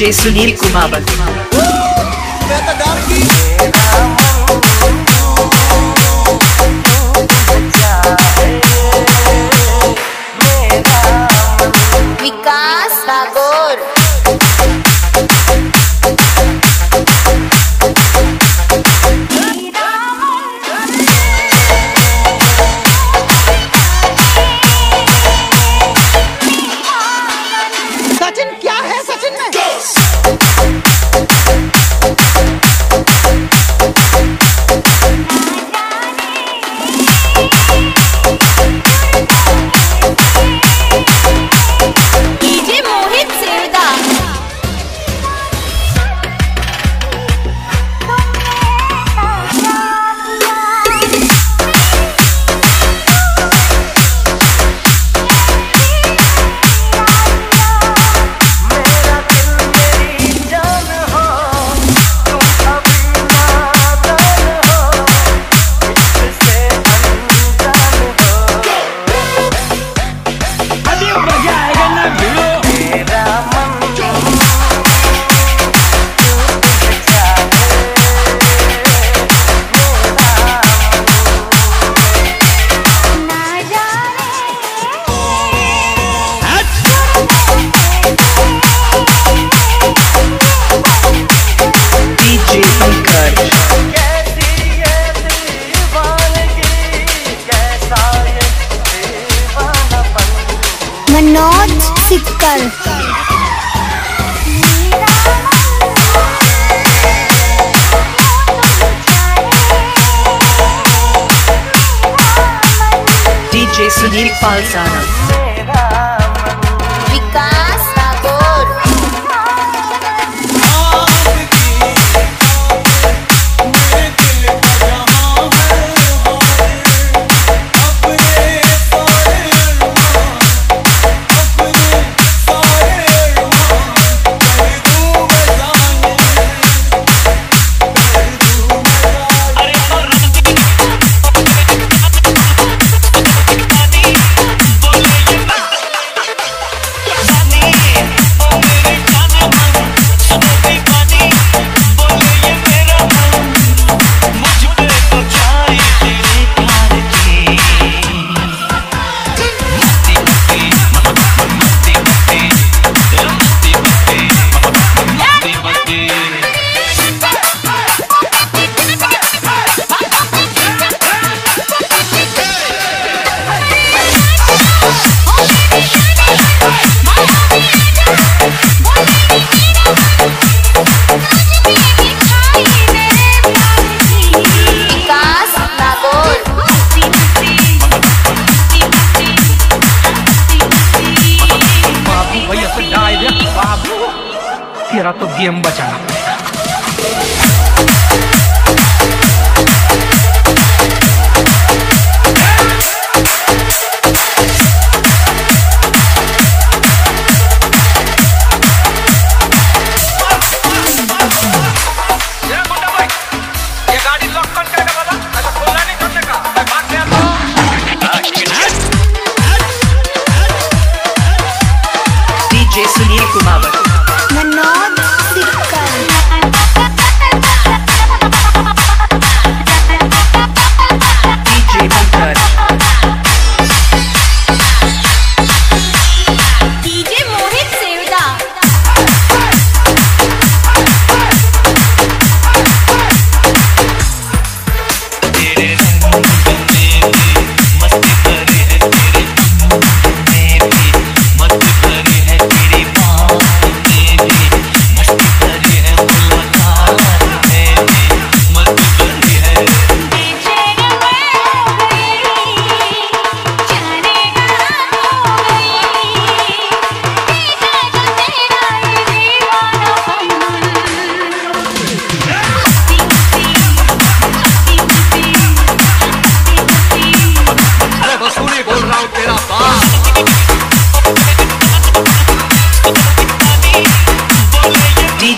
DJ Sunil Kumawat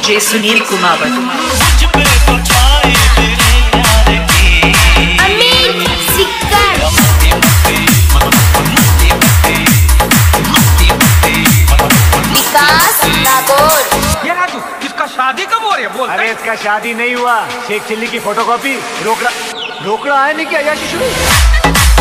DJ Sunil Kumawat शादी कब हो रही है? अरे इसका शादी नहीं हुआ। शेख चिल्ली की फोटोकॉपी रोकड़ा रोकड़ा है नहीं क्या यार किशोर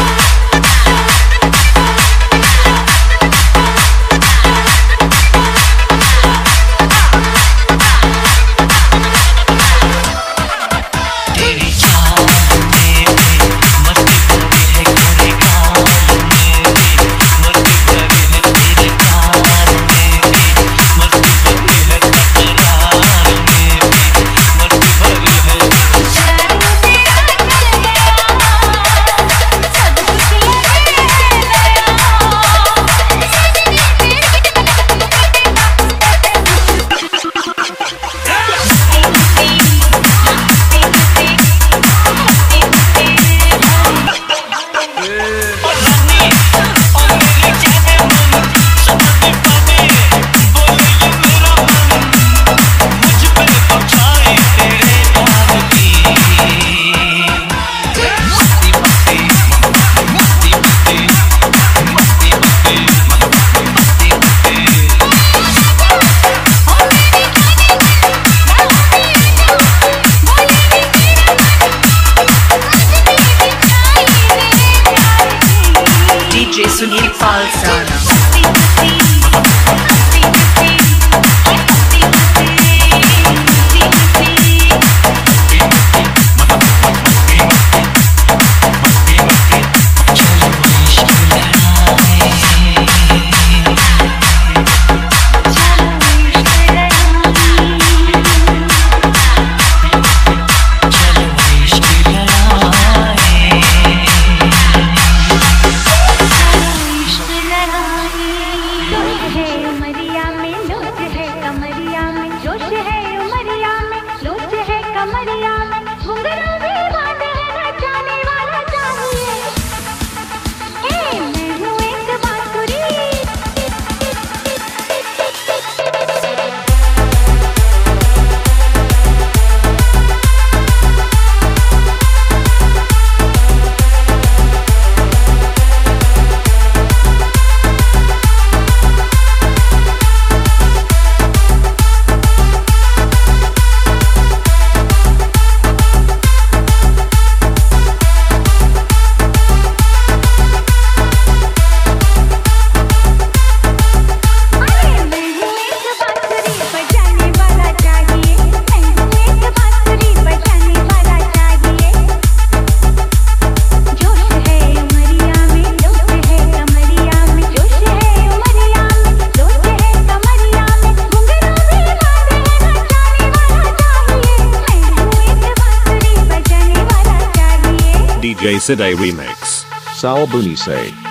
DJ Sade remix. Sal Bunise.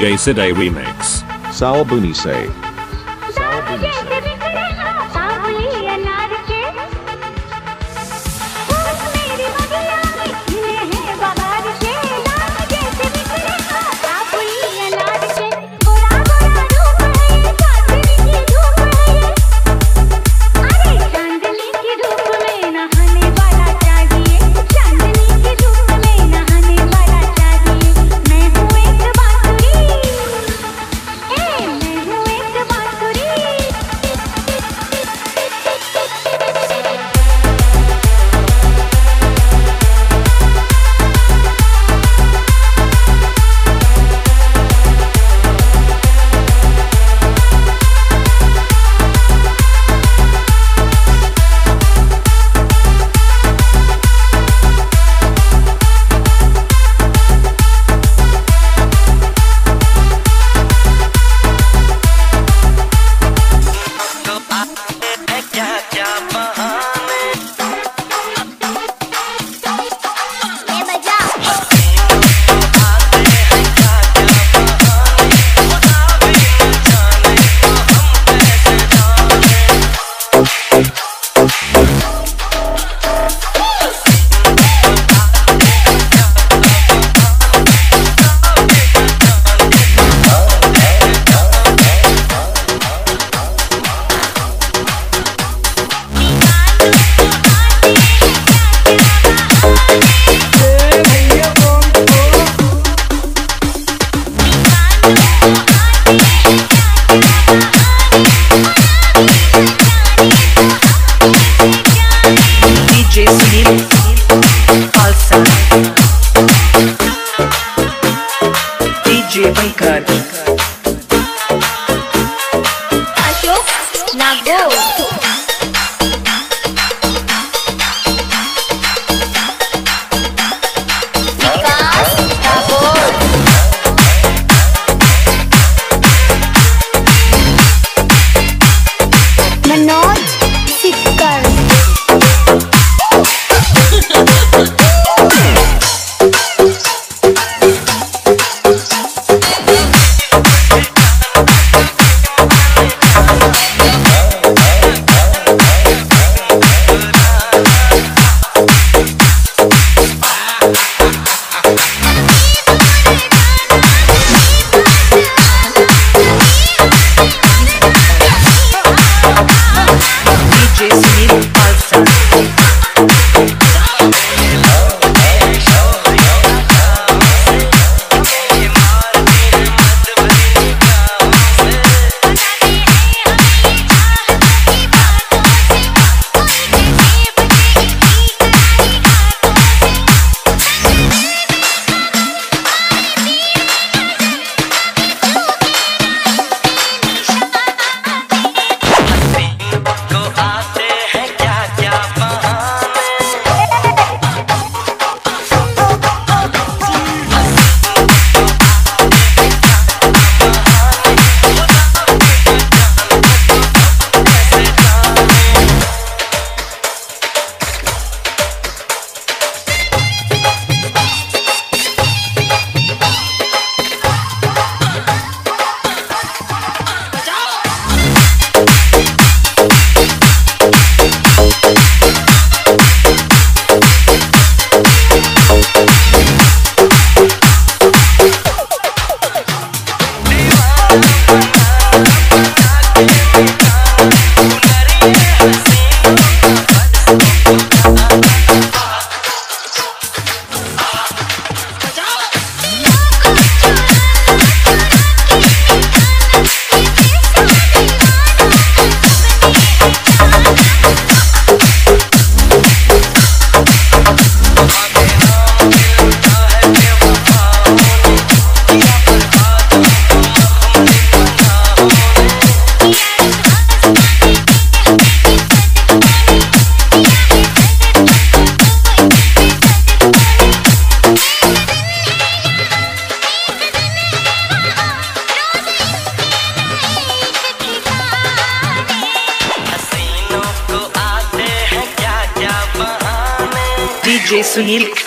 J Side Remix. Sal Say.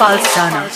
Falsana.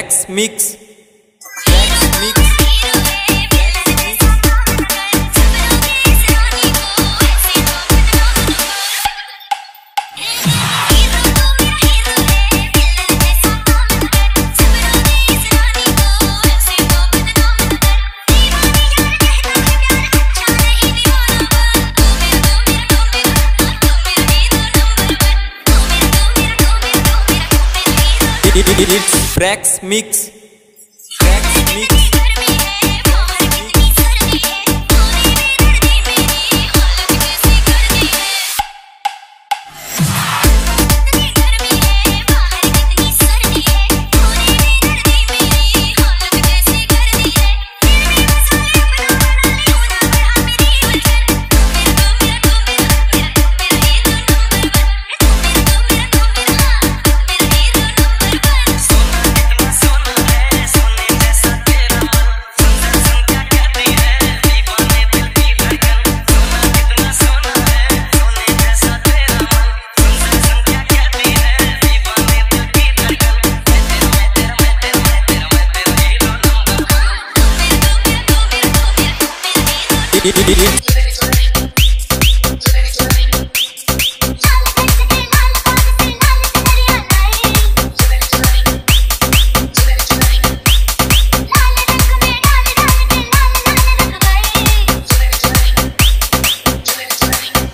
Max Mix Brax Mix.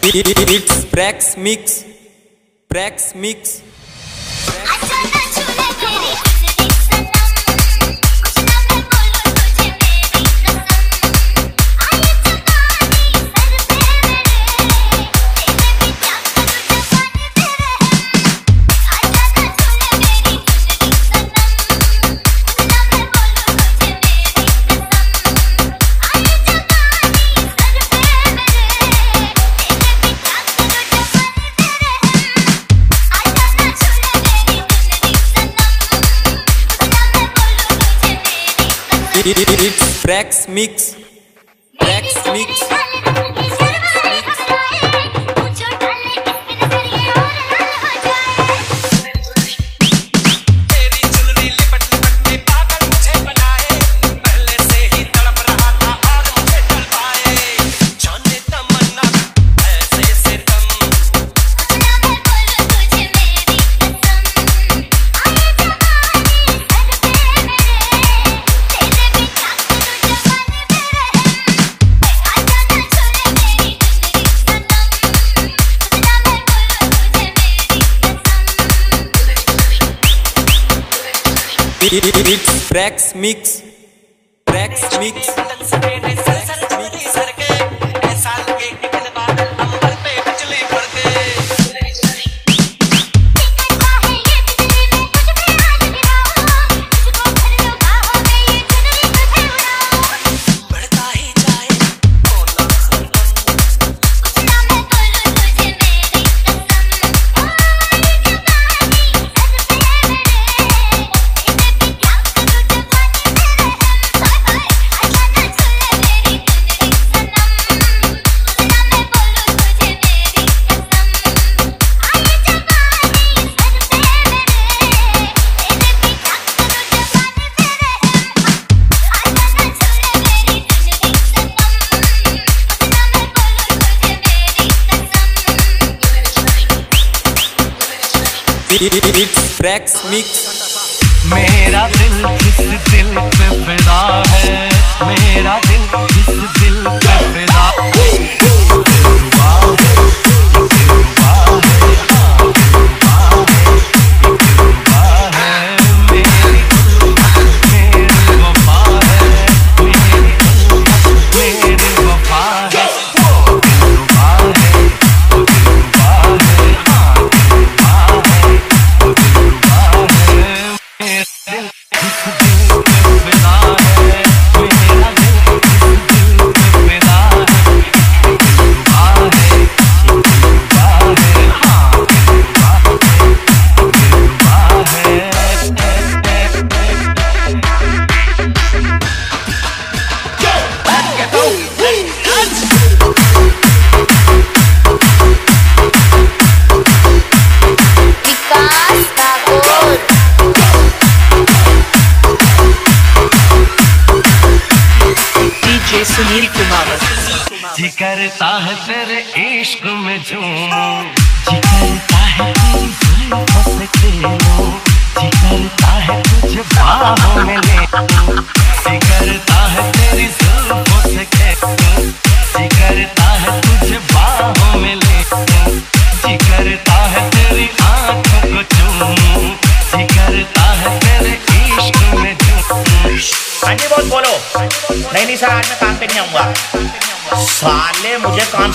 It's Prax Mix. Prax Mix. Prax mix. It's Brax Mix. Brax Mix. cracks mix.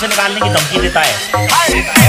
से निकालने की धमकी देता है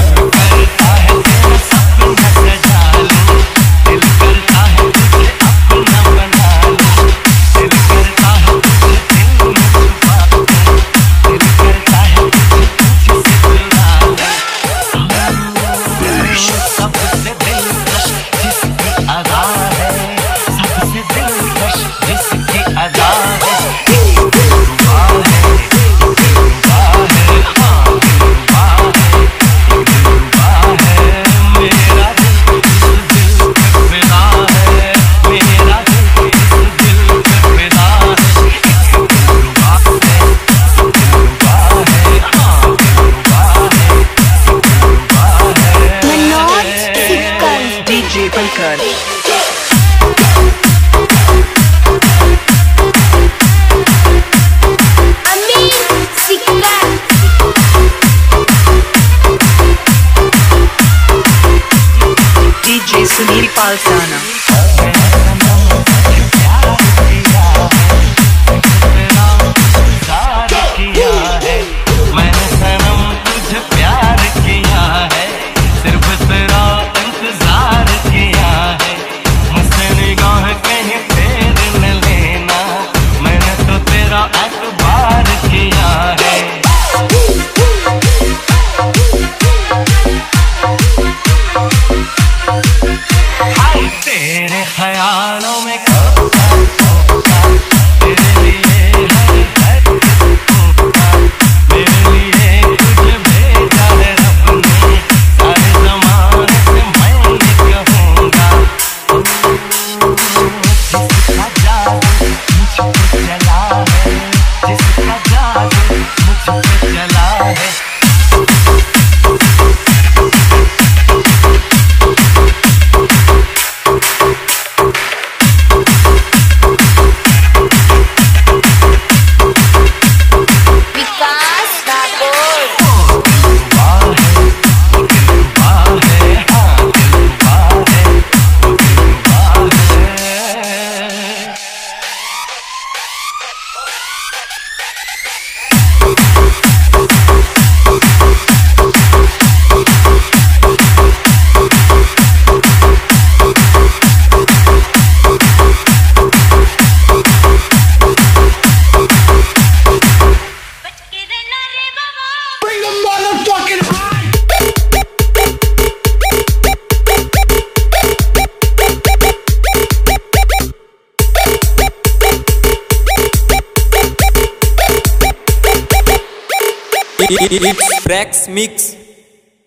mix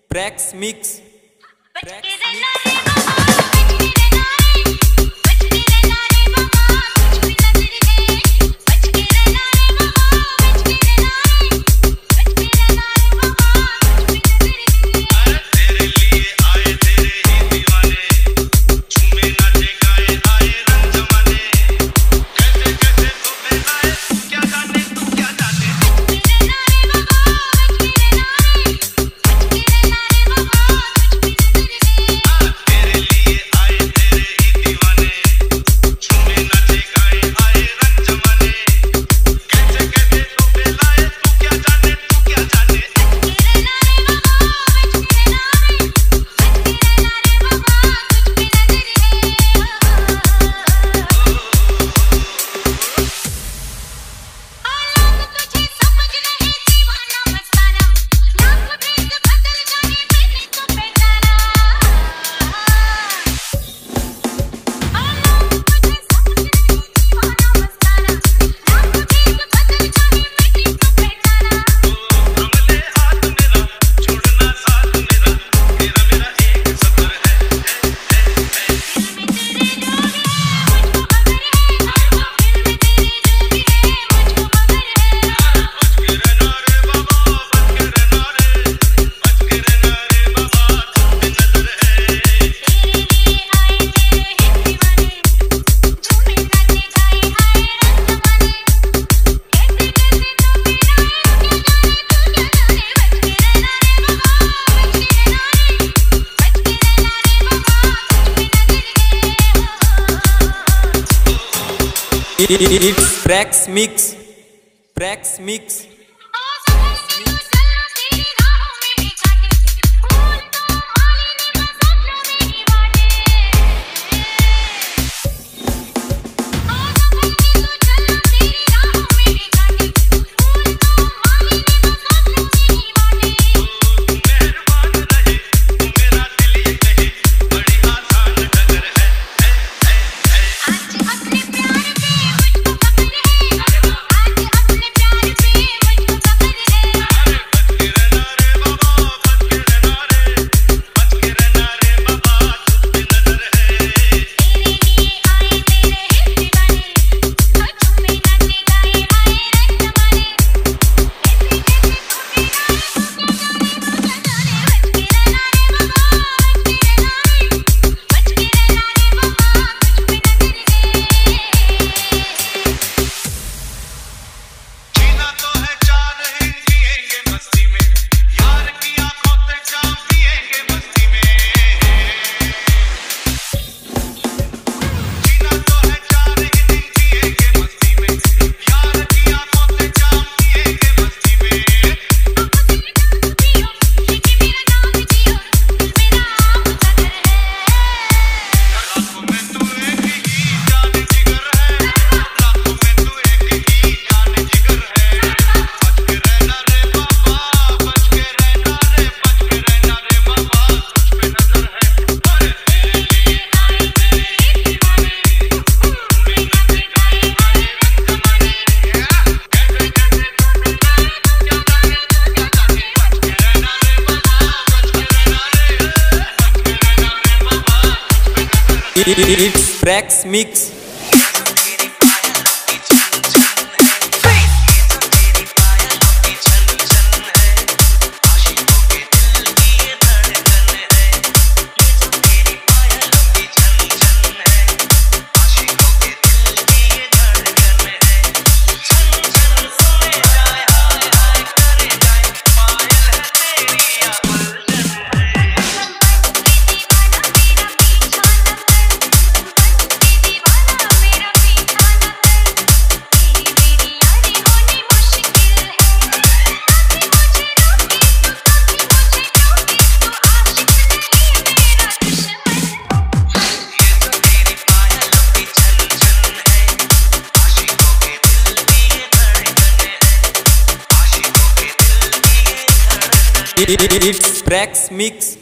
prax mix It's Prax Mix. Prax Mix. it's Rex Mix. Mix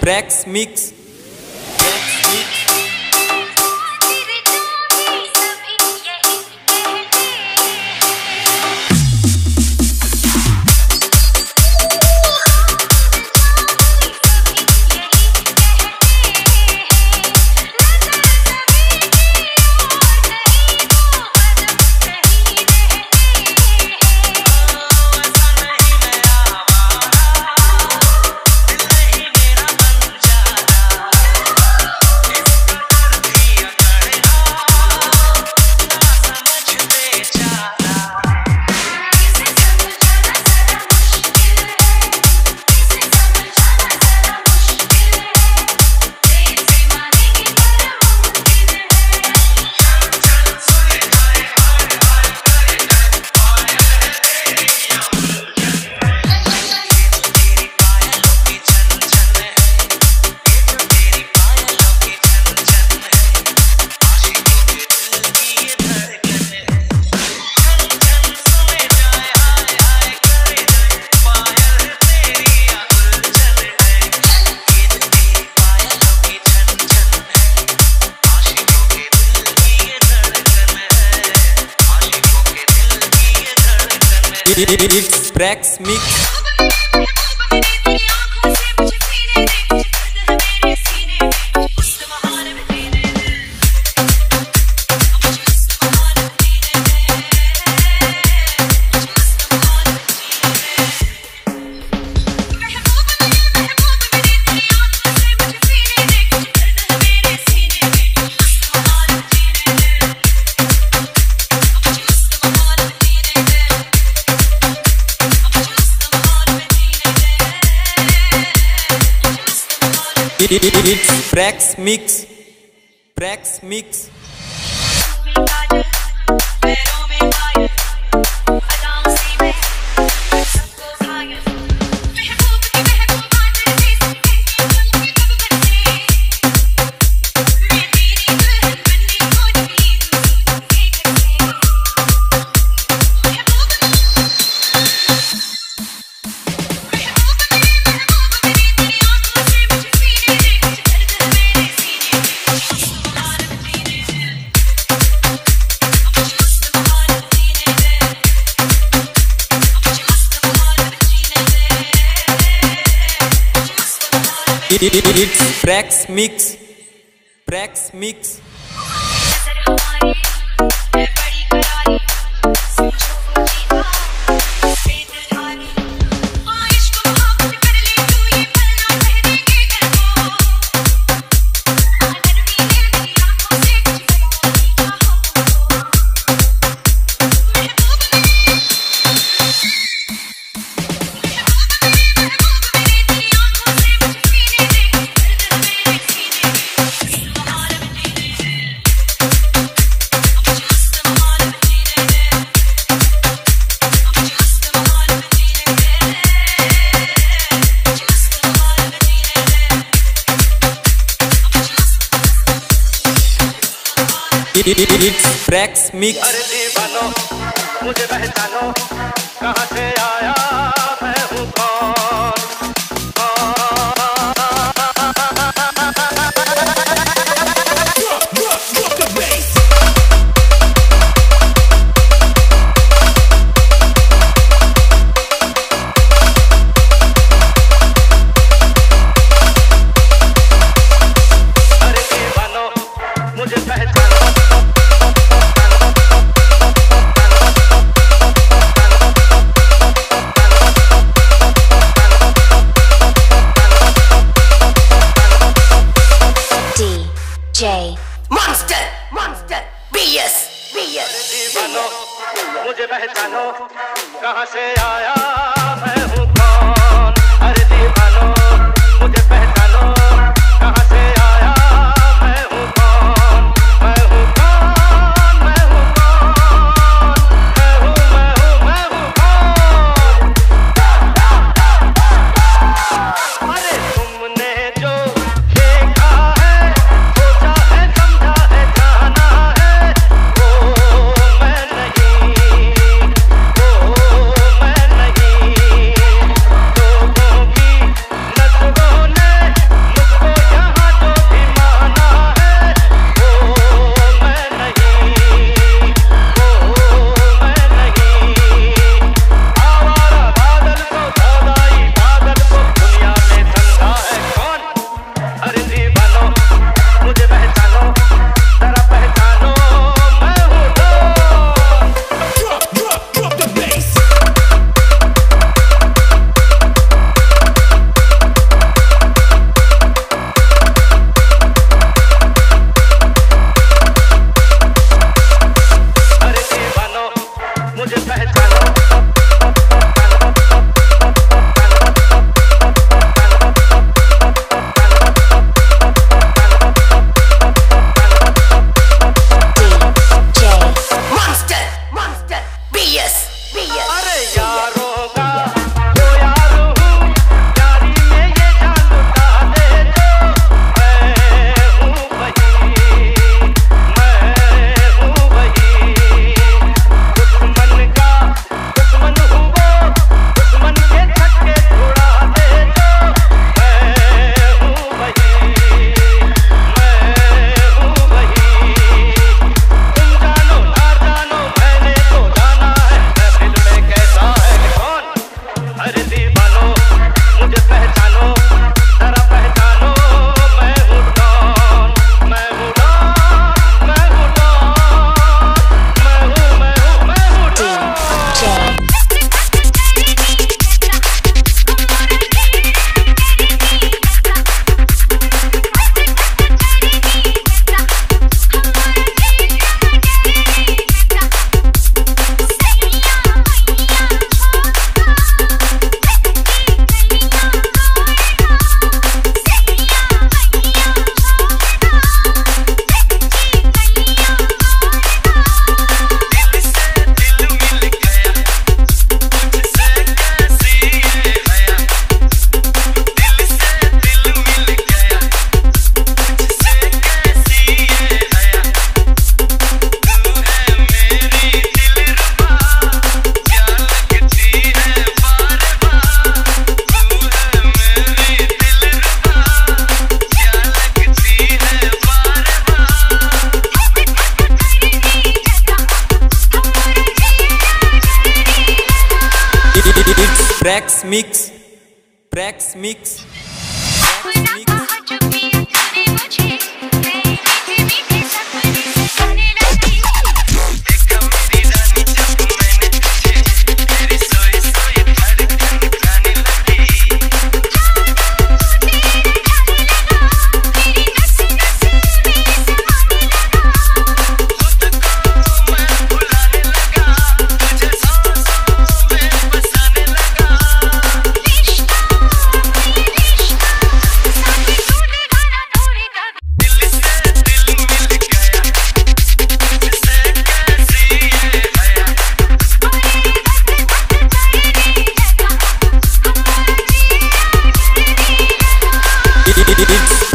Prex Mix. Breaks Mix. Mix. Prax Mix. Mix. Mix.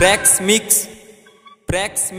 It's Prax Mix. Prax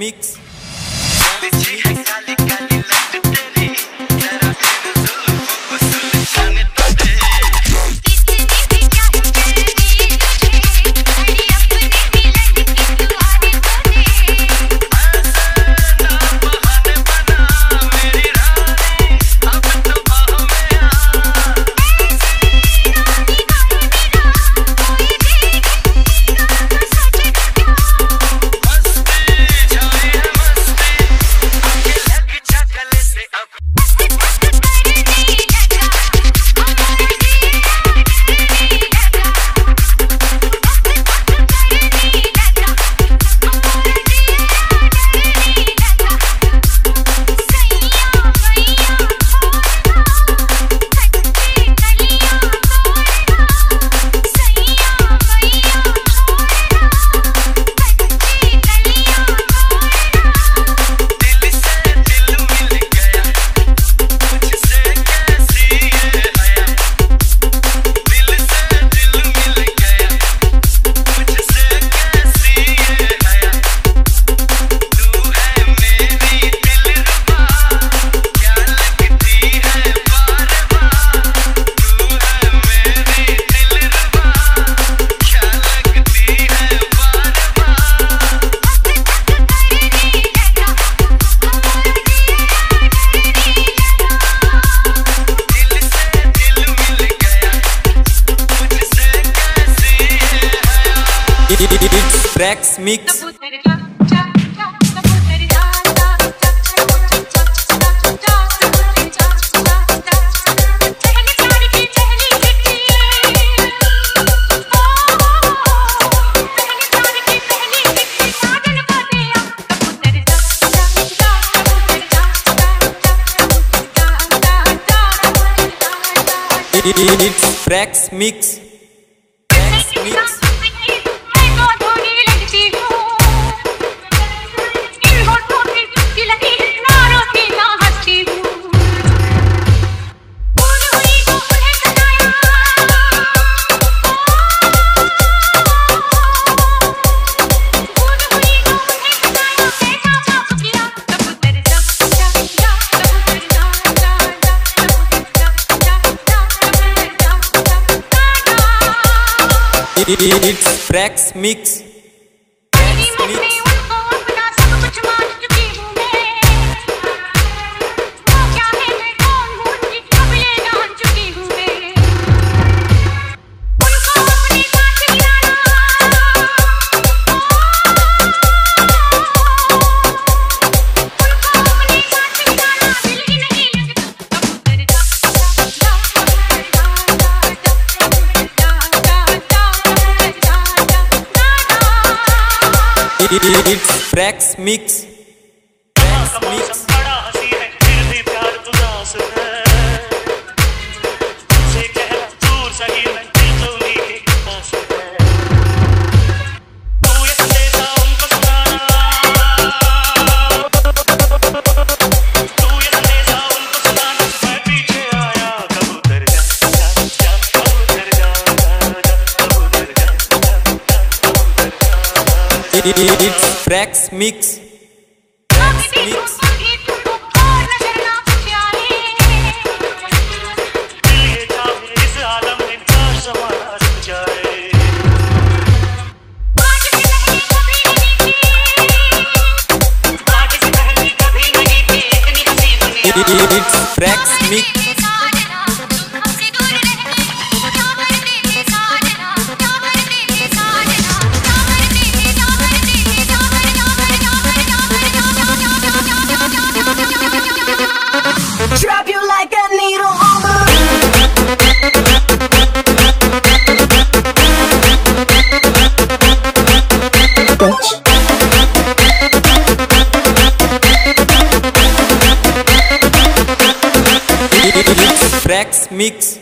tracks mix Tracks Mix mix max mix It's Rex Mix Prax Mix.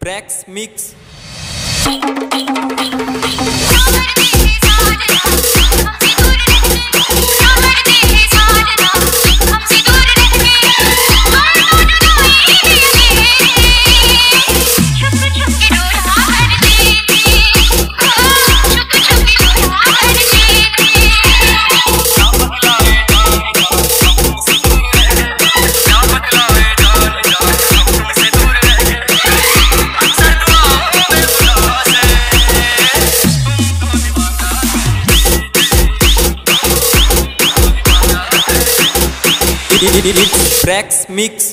Prax Mix. Prax mix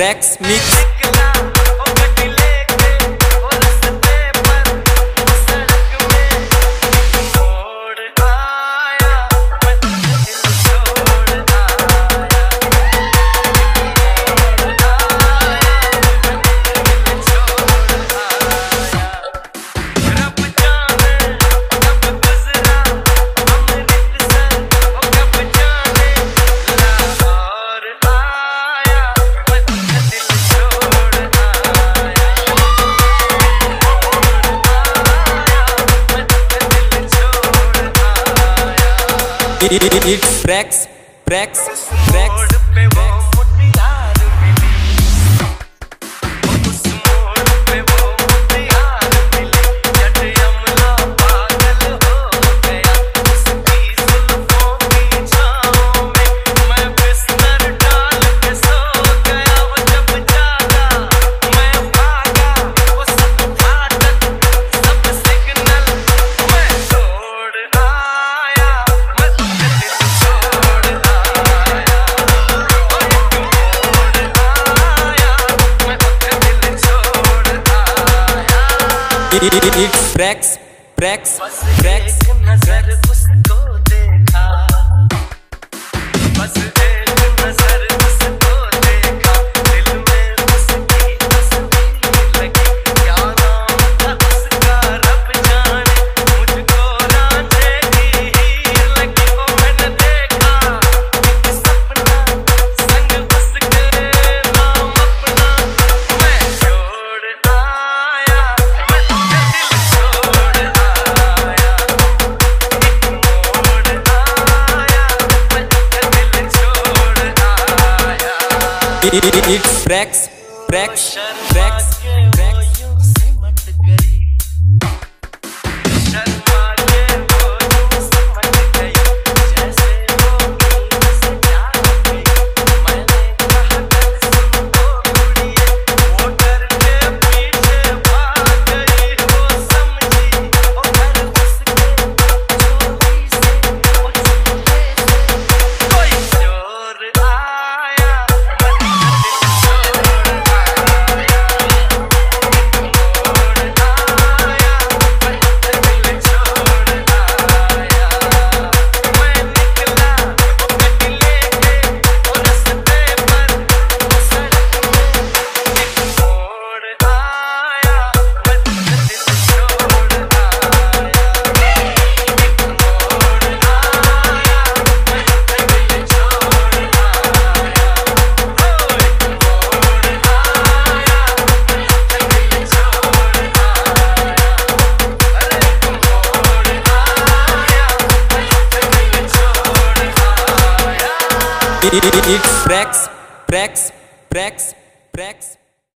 tracks mix.